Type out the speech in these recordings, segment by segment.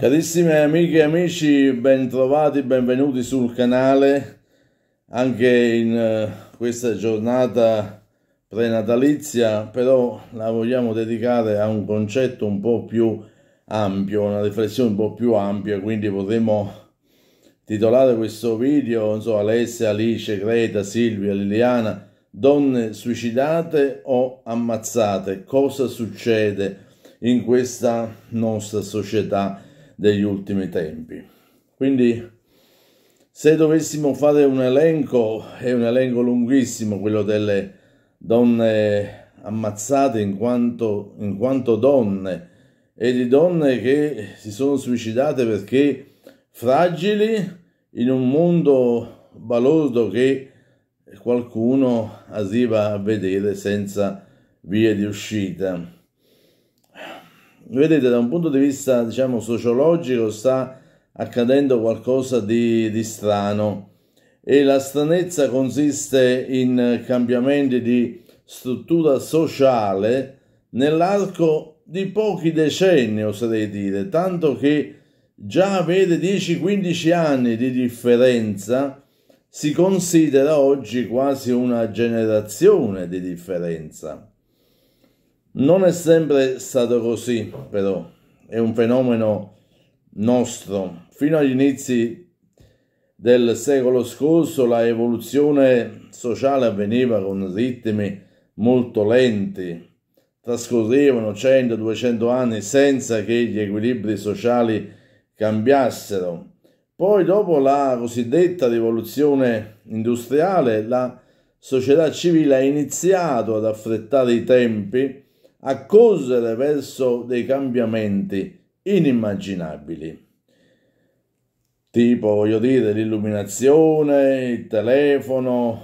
Carissime amiche e amici, bentrovati, benvenuti sul canale anche in eh, questa giornata prenatalizia, però la vogliamo dedicare a un concetto un po' più ampio, una riflessione un po' più ampia, quindi potremmo titolare questo video, non so, Alessia, Alice, Greta, Silvia, Liliana, donne suicidate o ammazzate, cosa succede in questa nostra società? Degli ultimi tempi. Quindi se dovessimo fare un elenco, è un elenco lunghissimo quello delle donne ammazzate in quanto, in quanto donne e di donne che si sono suicidate perché fragili in un mondo balordo che qualcuno arriva a vedere senza vie di uscita vedete da un punto di vista diciamo sociologico sta accadendo qualcosa di, di strano. E la stranezza consiste in cambiamenti di struttura sociale nell'arco di pochi decenni oserei dire tanto che già avere 10-15 anni di differenza si considera oggi quasi una generazione di differenza non è sempre stato così, però, è un fenomeno nostro. Fino agli inizi del secolo scorso la evoluzione sociale avveniva con ritmi molto lenti, trascorrevano 100-200 anni senza che gli equilibri sociali cambiassero. Poi dopo la cosiddetta rivoluzione industriale la società civile ha iniziato ad affrettare i tempi a correre verso dei cambiamenti inimmaginabili. Tipo, voglio dire, l'illuminazione, il telefono,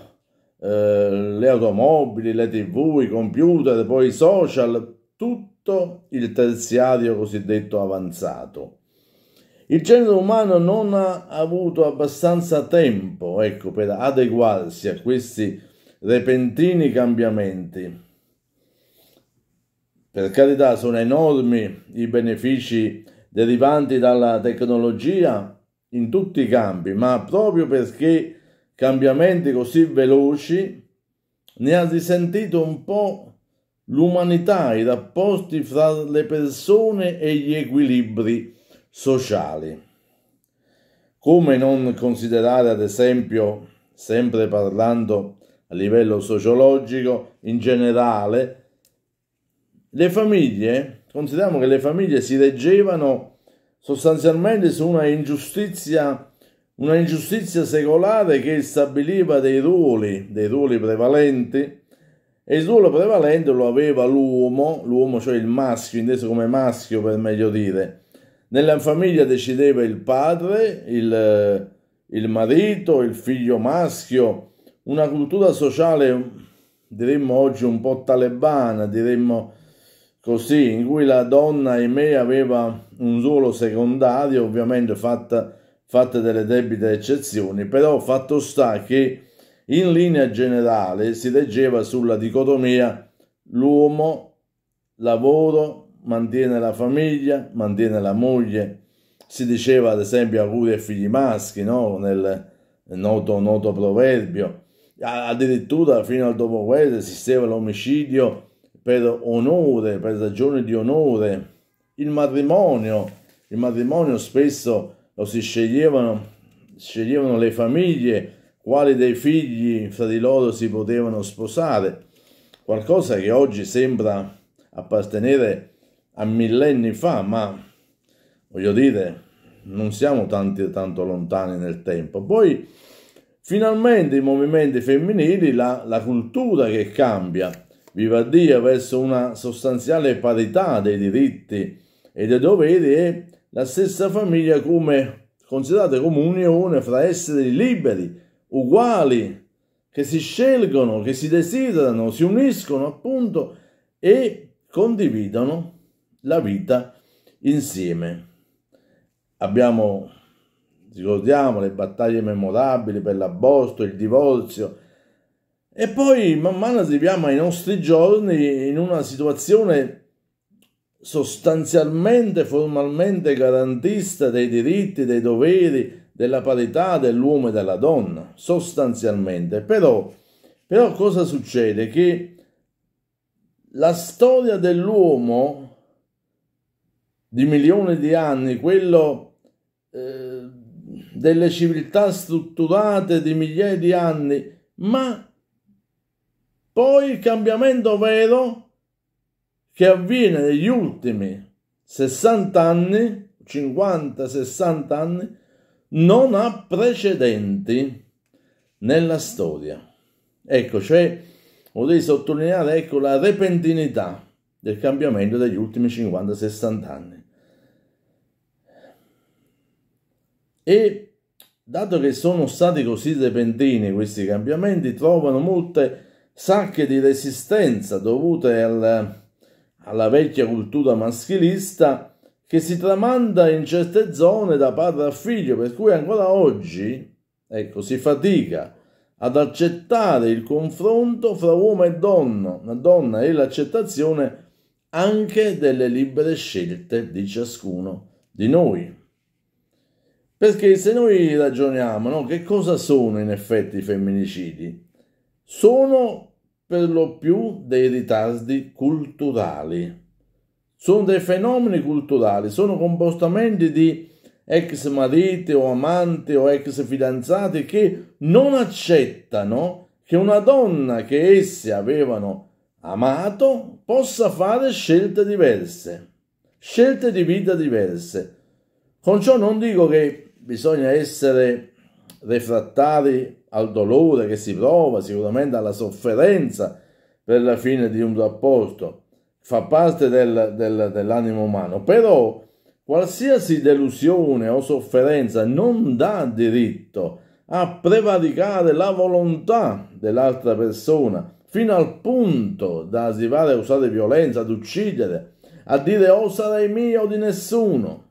eh, le automobili, le tv, i computer, poi i social, tutto il terziario cosiddetto avanzato. Il genere umano non ha avuto abbastanza tempo ecco, per adeguarsi a questi repentini cambiamenti per carità sono enormi i benefici derivanti dalla tecnologia in tutti i campi, ma proprio perché cambiamenti così veloci ne ha risentito un po' l'umanità, i rapporti fra le persone e gli equilibri sociali. Come non considerare, ad esempio, sempre parlando a livello sociologico, in generale, le famiglie, consideriamo che le famiglie si reggevano sostanzialmente su una ingiustizia, una ingiustizia secolare che stabiliva dei ruoli, dei ruoli prevalenti, e il ruolo prevalente lo aveva l'uomo, l'uomo cioè il maschio, inteso come maschio per meglio dire. Nella famiglia decideva il padre, il, il marito, il figlio maschio, una cultura sociale diremmo oggi un po' talebana, diremmo così, in cui la donna, ahimè, aveva un ruolo secondario, ovviamente fatta, fatte delle debite eccezioni, però fatto sta che in linea generale si reggeva sulla dicotomia l'uomo, lavoro, mantiene la famiglia, mantiene la moglie, si diceva ad esempio auguri ai figli maschi, no? nel noto, noto proverbio, addirittura fino al dopoguerra esisteva l'omicidio per onore, per ragioni di onore. Il matrimonio, il matrimonio spesso lo si sceglievano, sceglievano le famiglie, quali dei figli fra di loro si potevano sposare, qualcosa che oggi sembra appartenere a millenni fa, ma voglio dire, non siamo tanti, tanto lontani nel tempo. Poi finalmente i movimenti femminili, la, la cultura che cambia, viva Dio, verso una sostanziale parità dei diritti e dei doveri e la stessa famiglia come considerata come un'unione fra esseri liberi, uguali, che si scelgono, che si desiderano, si uniscono appunto e condividono la vita insieme. Abbiamo, ricordiamo, le battaglie memorabili per l'aborto, il divorzio, e poi man mano arriviamo ai nostri giorni in una situazione sostanzialmente, formalmente garantista dei diritti, dei doveri, della parità dell'uomo e della donna, sostanzialmente. Però, però cosa succede? Che la storia dell'uomo di milioni di anni, quello eh, delle civiltà strutturate di migliaia di anni, ma poi il cambiamento vero che avviene negli ultimi 60 anni, 50-60 anni, non ha precedenti nella storia. Ecco, cioè, vorrei sottolineare ecco, la repentinità del cambiamento degli ultimi 50-60 anni. E dato che sono stati così repentini questi cambiamenti, trovano molte sacche di resistenza dovute al, alla vecchia cultura maschilista che si tramanda in certe zone da padre a figlio, per cui ancora oggi, ecco, si fatica ad accettare il confronto fra uomo e donna, donna e l'accettazione anche delle libere scelte di ciascuno di noi. Perché se noi ragioniamo, no, che cosa sono in effetti i femminicidi? Sono per lo più dei ritardi culturali. Sono dei fenomeni culturali, sono comportamenti di ex mariti o amanti o ex fidanzati che non accettano che una donna che essi avevano amato possa fare scelte diverse, scelte di vita diverse. Con ciò non dico che bisogna essere refrattari al dolore che si prova, sicuramente alla sofferenza per la fine di un rapporto, fa parte del, del, dell'animo umano, però qualsiasi delusione o sofferenza non dà diritto a prevaricare la volontà dell'altra persona fino al punto da arrivare a usare violenza, ad uccidere, a dire o oh, sarai mio o di nessuno.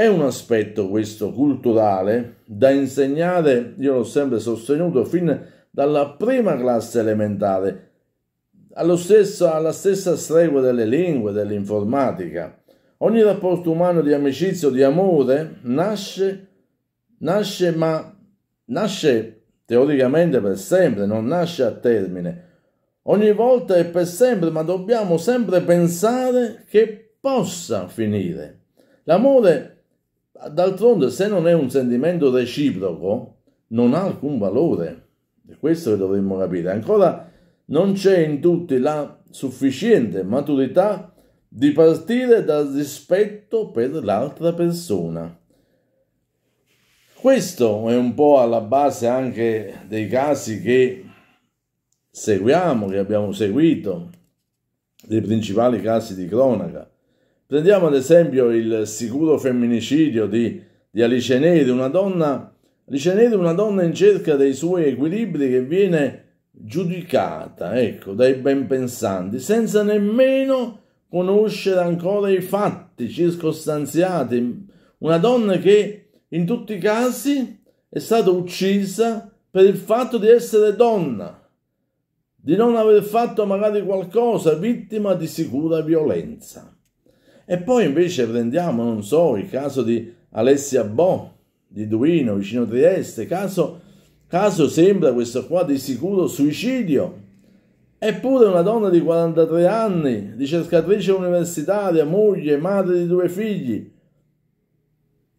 È un aspetto questo culturale da insegnare, io l'ho sempre sostenuto, fin dalla prima classe elementare, stesso, alla stessa stregua delle lingue, dell'informatica. Ogni rapporto umano di amicizia o di amore nasce, nasce, ma nasce teoricamente per sempre, non nasce a termine. Ogni volta è per sempre, ma dobbiamo sempre pensare che possa finire. L'amore D'altronde, se non è un sentimento reciproco, non ha alcun valore. È questo che dovremmo capire. Ancora non c'è in tutti la sufficiente maturità di partire dal rispetto per l'altra persona. Questo è un po' alla base anche dei casi che seguiamo, che abbiamo seguito, dei principali casi di cronaca. Prendiamo ad esempio il sicuro femminicidio di, di Alice Neri, una donna, Alice Neri, una donna in cerca dei suoi equilibri che viene giudicata, ecco, dai ben pensanti, senza nemmeno conoscere ancora i fatti circostanziati. Una donna che in tutti i casi è stata uccisa per il fatto di essere donna, di non aver fatto magari qualcosa, vittima di sicura violenza. E poi invece prendiamo, non so, il caso di Alessia Bo, di Duino, vicino Trieste, caso, caso sembra questo qua di sicuro suicidio. Eppure una donna di 43 anni, ricercatrice universitaria, moglie, madre di due figli,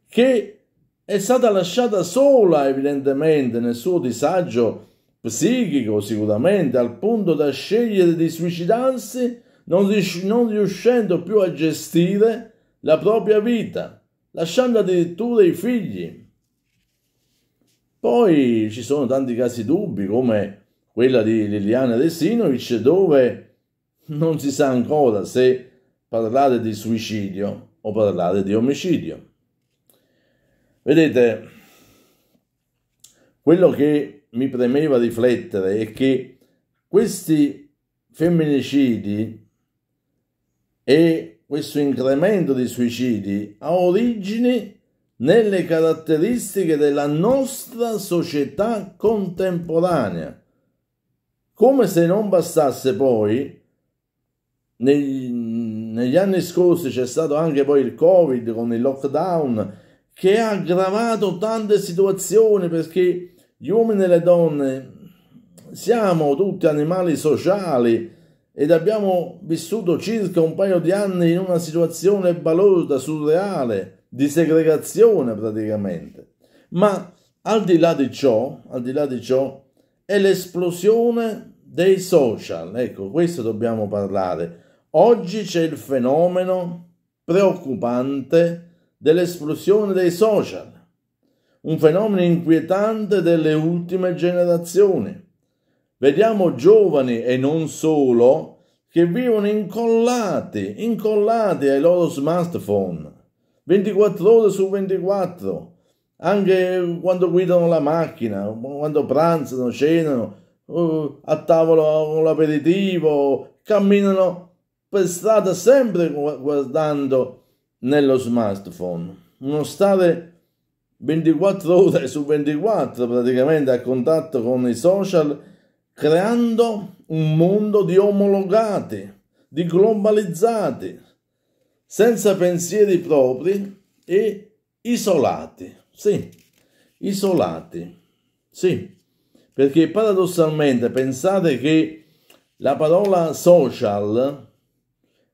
che è stata lasciata sola evidentemente nel suo disagio psichico sicuramente, al punto da scegliere di suicidarsi non, riuscendo più a gestire la propria vita, lasciando addirittura i figli. Poi ci sono tanti casi dubbi come quella di Liliana Resinovic dove non si sa ancora se parlare di suicidio o parlare di omicidio. Vedete, quello che mi premeva riflettere è che questi femminicidi e questo incremento di suicidi ha origini nelle caratteristiche della nostra società contemporanea. Come se non bastasse poi, nei, negli anni scorsi c'è stato anche poi il Covid con il lockdown che ha aggravato tante situazioni perché gli uomini e le donne siamo tutti animali sociali ed abbiamo vissuto circa un paio di anni in una situazione balorda, surreale, di segregazione praticamente. Ma al di là di ciò, al di là di ciò, è l'esplosione dei social. Ecco, questo dobbiamo parlare. Oggi c'è il fenomeno preoccupante dell'esplosione dei social, un fenomeno inquietante delle ultime generazioni. Vediamo giovani e non solo che vivono incollati, incollati ai loro smartphone, 24 ore su 24, anche quando guidano la macchina, quando pranzano, cenano, uh, a tavolo con l'aperitivo, camminano per strada sempre guardando nello smartphone. Uno stare 24 ore su 24 praticamente a contatto con i social creando un mondo di omologati, di globalizzati, senza pensieri propri e isolati. Sì, isolati. Sì, perché paradossalmente pensate che la parola social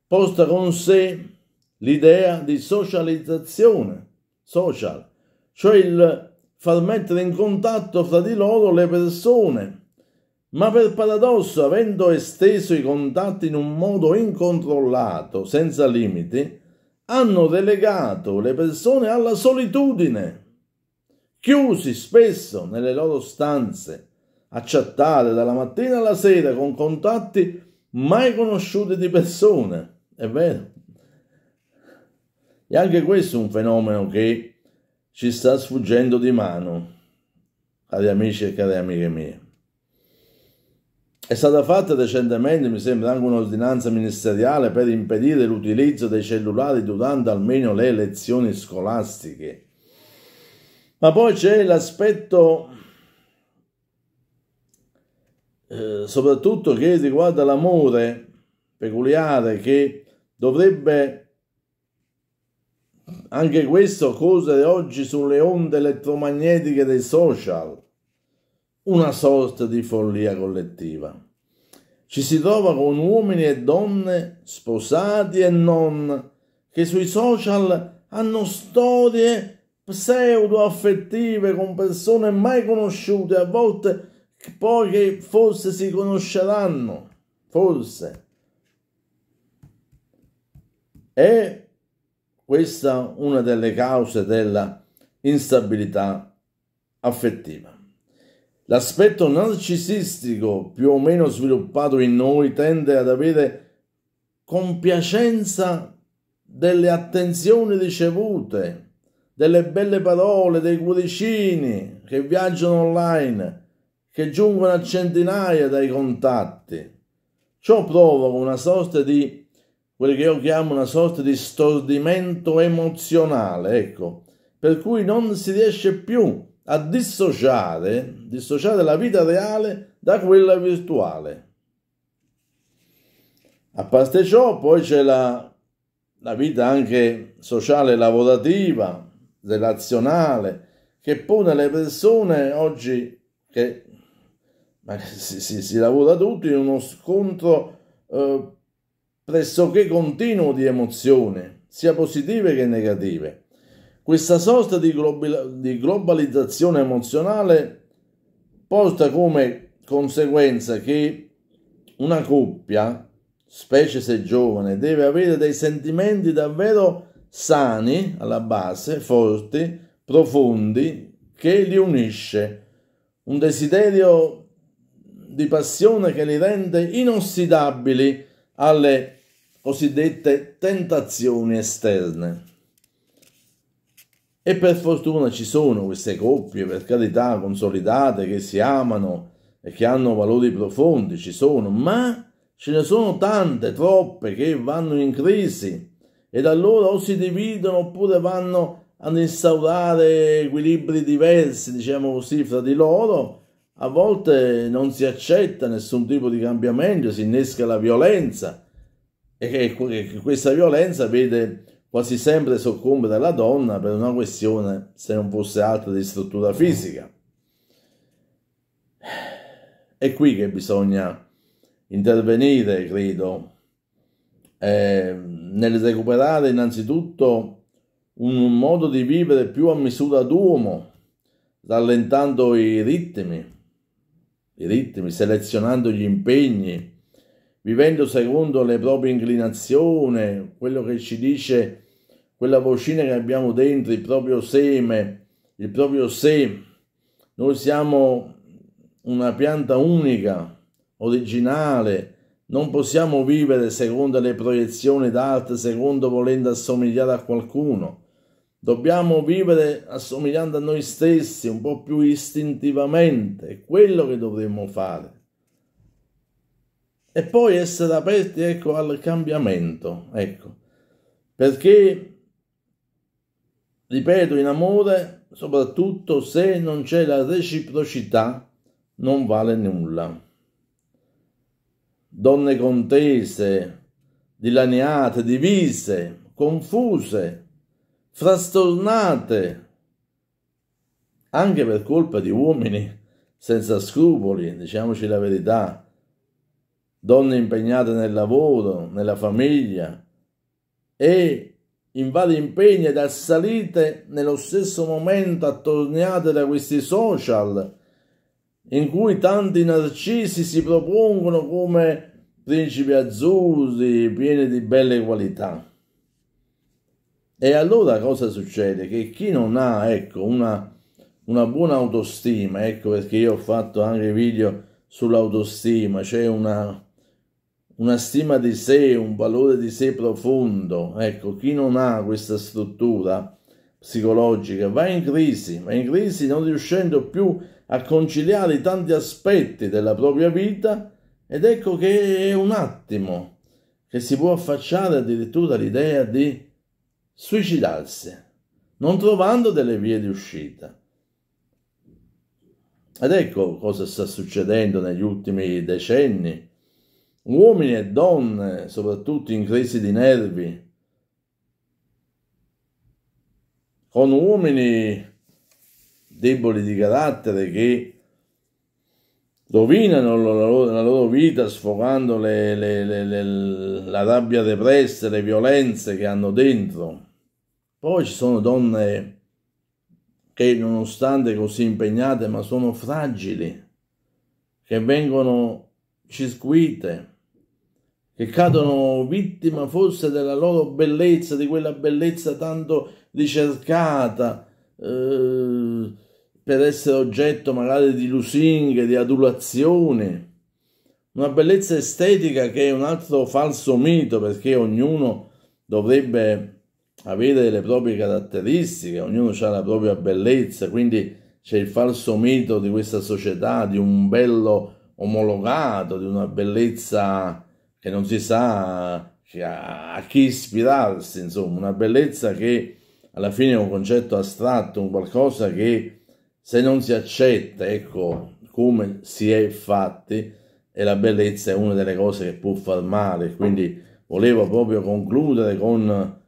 porta con sé l'idea di socializzazione, social, cioè il far mettere in contatto fra di loro le persone ma per paradosso, avendo esteso i contatti in un modo incontrollato, senza limiti, hanno relegato le persone alla solitudine, chiusi spesso nelle loro stanze, a chattare dalla mattina alla sera con contatti mai conosciuti di persone. È vero. E anche questo è un fenomeno che ci sta sfuggendo di mano, cari amici e cari amiche mie. È stata fatta recentemente, mi sembra, anche un'ordinanza ministeriale per impedire l'utilizzo dei cellulari durante almeno le lezioni scolastiche. Ma poi c'è l'aspetto eh, soprattutto che riguarda l'amore peculiare che dovrebbe anche questo correre oggi sulle onde elettromagnetiche dei social una sorta di follia collettiva. Ci si trova con uomini e donne, sposati e non, che sui social hanno storie pseudo-affettive con persone mai conosciute, a volte poi che forse si conosceranno, forse. È questa una delle cause della instabilità affettiva. L'aspetto narcisistico più o meno sviluppato in noi tende ad avere compiacenza delle attenzioni ricevute, delle belle parole, dei cuoricini che viaggiano online, che giungono a centinaia dai contatti. Ciò provoca una sorta di, quello che io chiamo una sorta di stordimento emozionale, ecco, per cui non si riesce più a dissociare, dissociare la vita reale da quella virtuale. A parte ciò, poi c'è la, la vita anche sociale lavorativa, relazionale, che pone le persone oggi che si, si, si, lavora tutti in uno scontro eh, pressoché continuo di emozioni, sia positive che negative. Questa sorta di, globalizzazione emozionale porta come conseguenza che una coppia, specie se giovane, deve avere dei sentimenti davvero sani alla base, forti, profondi, che li unisce. Un desiderio di passione che li rende inossidabili alle cosiddette tentazioni esterne. E per fortuna ci sono queste coppie, per carità, consolidate, che si amano e che hanno valori profondi, ci sono, ma ce ne sono tante, troppe, che vanno in crisi ed allora o si dividono oppure vanno ad instaurare equilibri diversi, diciamo così, fra di loro. A volte non si accetta nessun tipo di cambiamento, si innesca la violenza e che questa violenza vede quasi sempre soccombere la donna per una questione, se non fosse altro, di struttura fisica. È qui che bisogna intervenire, credo, eh, nel recuperare innanzitutto un modo di vivere più a misura d'uomo, rallentando i ritmi, i ritmi, selezionando gli impegni, vivendo secondo le proprie inclinazioni, quello che ci dice quella vocina che abbiamo dentro, il proprio seme, il proprio sé. Noi siamo una pianta unica, originale, non possiamo vivere secondo le proiezioni d'arte, secondo volendo assomigliare a qualcuno. Dobbiamo vivere assomigliando a noi stessi, un po' più istintivamente, è quello che dovremmo fare e poi essere aperti ecco, al cambiamento, ecco, perché, ripeto, in amore, soprattutto se non c'è la reciprocità, non vale nulla. Donne contese, dilaniate, divise, confuse, frastornate, anche per colpa di uomini senza scrupoli, diciamoci la verità, donne impegnate nel lavoro, nella famiglia e in vari impegni ed assalite nello stesso momento attorniate da questi social in cui tanti narcisi si propongono come principi azzurri pieni di belle qualità. E allora cosa succede? Che chi non ha ecco, una, una buona autostima, ecco perché io ho fatto anche video sull'autostima, c'è una, una stima di sé, un valore di sé profondo. Ecco, chi non ha questa struttura psicologica va in crisi, va in crisi non riuscendo più a conciliare i tanti aspetti della propria vita ed ecco che è un attimo che si può affacciare addirittura l'idea di suicidarsi, non trovando delle vie di uscita. Ed ecco cosa sta succedendo negli ultimi decenni uomini e donne, soprattutto in crisi di nervi, con uomini deboli di carattere che rovinano la loro, la loro vita sfogando le, le, le, la rabbia repressa, le violenze che hanno dentro. Poi ci sono donne che nonostante così impegnate ma sono fragili, che vengono cisquite, che cadono vittima forse della loro bellezza, di quella bellezza tanto ricercata eh, per essere oggetto magari di lusinghe, di adulazione. Una bellezza estetica che è un altro falso mito perché ognuno dovrebbe avere le proprie caratteristiche, ognuno ha la propria bellezza, quindi c'è il falso mito di questa società, di un bello omologato, di una bellezza che non si sa a chi ispirarsi, insomma, una bellezza che alla fine è un concetto astratto, un qualcosa che se non si accetta, ecco, come si è fatti, e la bellezza è una delle cose che può far male, quindi volevo proprio concludere con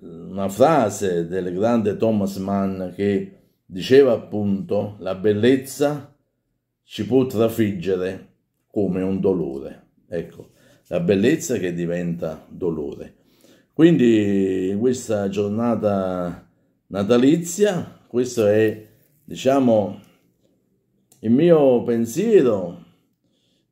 una frase del grande Thomas Mann che diceva appunto la bellezza ci può trafiggere come un dolore. Ecco, la bellezza che diventa dolore. Quindi in questa giornata natalizia, questo è, diciamo, il mio pensiero,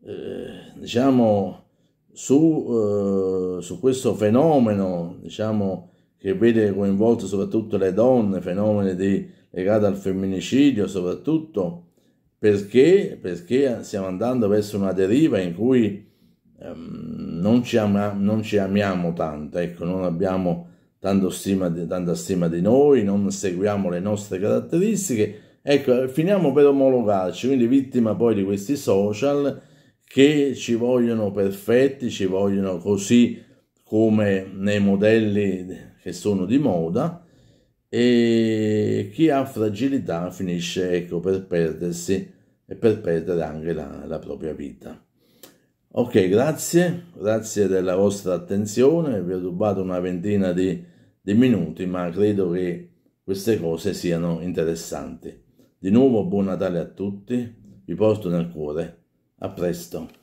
eh, diciamo, su, eh, su questo fenomeno, diciamo, che vede coinvolte soprattutto le donne, fenomeni di, legati al femminicidio soprattutto, perché, perché stiamo andando verso una deriva in cui Ehm, non, ci ama, non ci amiamo tanto, ecco, non abbiamo stima di, tanta stima di noi, non seguiamo le nostre caratteristiche, ecco, finiamo per omologarci, quindi vittima poi di questi social che ci vogliono perfetti, ci vogliono così come nei modelli che sono di moda e chi ha fragilità finisce ecco, per perdersi e per perdere anche la, la propria vita. Ok, grazie, grazie della vostra attenzione, vi ho rubato una ventina di, di minuti, ma credo che queste cose siano interessanti. Di nuovo buon Natale a tutti, vi porto nel cuore. A presto.